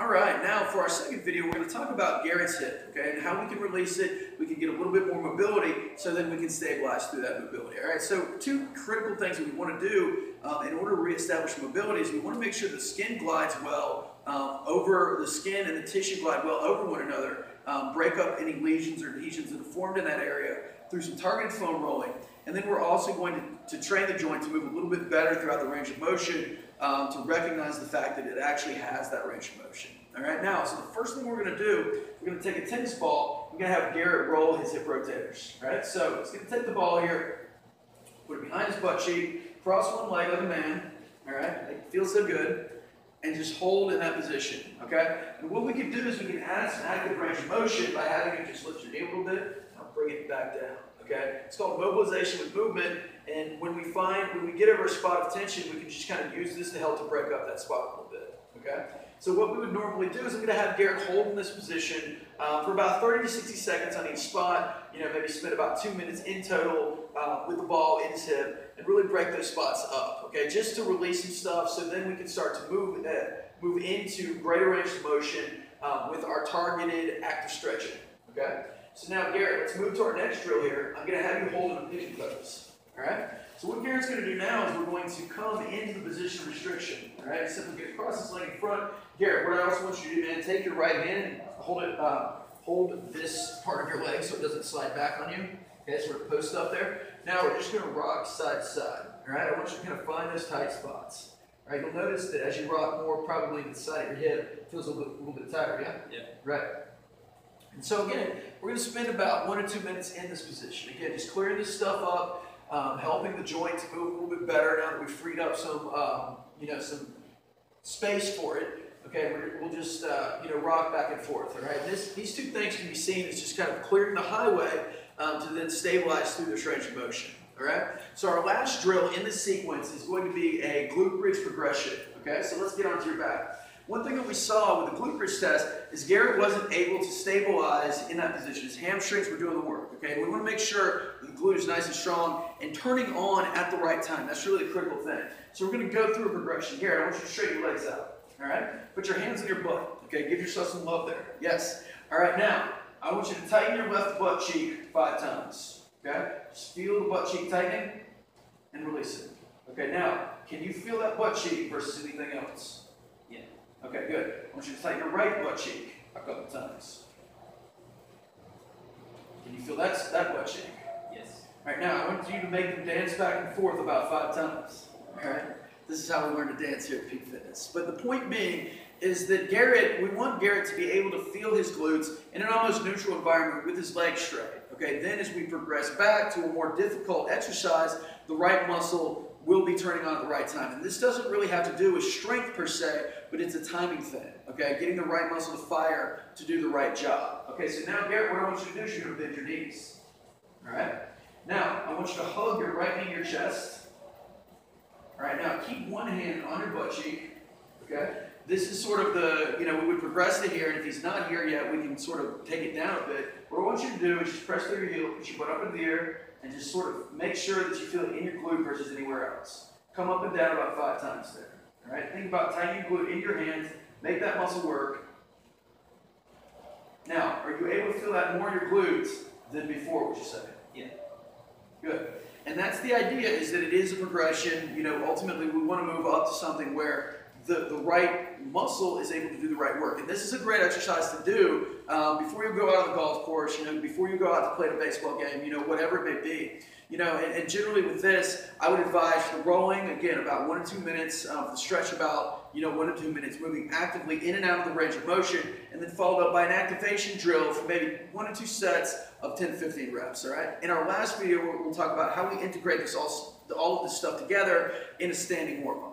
All right, now for our second video, we're going to talk about Garrett's hip, okay, and how we can release it. We can get a little bit more mobility, so then we can stabilize through that mobility. All right, so two critical things that we want to do um, in order to reestablish mobility is we want to make sure the skin glides well um, over the skin and the tissue glide well over one another. Um, break up any lesions or adhesions that have formed in that area through some targeted foam rolling. And then we're also going to, to train the joint to move a little bit better throughout the range of motion um, to recognize the fact that it actually has that range of motion. All right, now, so the first thing we're to do, we're going to take a tennis ball. We're to have Garrett roll his hip rotators. right? so he's to take the ball here, put it behind his butt cheek, cross one leg like a man. All right, it feels so good. And just hold in that position, okay? And what we can do is we can add some active range of motion by having you just lift your knee a little bit, and bring it back down, okay? It's called mobilization with movement, and when we find, when we get over a spot of tension, we can just kind of use this to help to break up that spot a little bit, okay? So what we would normally do is I'm going to have Garrett hold in this position uh, for about 30 to 60 seconds on each spot. You know, maybe spend about two minutes in total uh, with the ball in his hip and really break those spots up. Okay, just to release some stuff, so then we can start to move uh, move into greater range of motion um, with our targeted active stretching. Okay. So now, Garrett, let's move to our next drill here. I'm going to have you hold in a pigeon pose. All right. So what Garrett's going to do now is we're going to come into the position of restriction. All right. Simply get across this leg in front. Garrett, what I also want you to do, man, take your right hand and hold it. Uh, hold this part of your leg so it doesn't slide back on you. Okay, sort of post up there. Now we're just going to rock side to side. All right. I want you to kind of find those tight spots. All right. You'll notice that as you rock more, probably the side of your hip feels a little, a little bit tighter. Yeah. Yeah. Right. And so again, we're going to spend about one or two minutes in this position. Again, just clearing this stuff up, um, helping the joints move a little bit better now that we've freed up some, um, you know, some space for it. Okay, we will just, uh, you know, rock back and forth. All right. This, these two things can be seen as just kind of clearing the highway um, to then stabilize through range of motion. All right. So our last drill in this sequence is going to be a glute bridge progression. Okay. So let's get onto your back. One thing that we saw with the glute bridge test is Garrett wasn't able to stabilize in that position. His hamstrings were doing the work, okay? We want to make sure the glute is nice and strong and turning on at the right time. That's really the critical thing. So we're going to go through a progression here. I want you to straighten your legs out, all right? Put your hands on your butt, okay? Give yourself some love there. Yes. All right, now, I want you to tighten your left butt cheek five times, okay? Just feel the butt cheek tightening and release it. Okay, now, can you feel that butt cheek versus anything else? Yeah. Okay, good. I want you to tighten your right butt cheek a couple times. Can you feel that, that butt cheek? All right, now I want you to make them dance back and forth about five times. All right? This is how we learn to dance here at Peak Fitness. But the point being is that Garrett, we want Garrett to be able to feel his glutes in an almost neutral environment with his legs straight. Okay, then as we progress back to a more difficult exercise, the right muscle will be turning on at the right time. And this doesn't really have to do with strength per se, but it's a timing thing, okay? Getting the right muscle to fire to do the right job. Okay, so now, Garrett, what I want you to do is you're to bend your knees. All right? Now, I want you to hug your right knee to your chest. All right, now keep one hand on your butt cheek, okay? This is sort of the, you know, we would progress to here, and if he's not here yet, we can sort of take it down a bit. What I want you to do is just press through your heel, put your butt up in the air, and just sort of make sure that you feel it in your glute versus anywhere else. Come up and down about five times there. All right, think about tightening glute in your hands. Make that muscle work. Now, are you able to feel that more in your glutes than before, would you say? Yeah. Good. And that's the idea, is that it is a progression. You know, ultimately we want to move up to something where the, the right muscle is able to do the right work. And this is a great exercise to do um, before you go out on the golf course, you know, before you go out to play the baseball game, you know, whatever it may be. You know, and, and generally with this, I would advise the rolling, again, about one or two minutes, um, the stretch about, you know, one or two minutes, moving actively in and out of the range of motion, and then followed up by an activation drill for maybe one or two sets of 10 15 reps, all right? In our last video, we'll, we'll talk about how we integrate this all, all of this stuff together in a standing warm-up.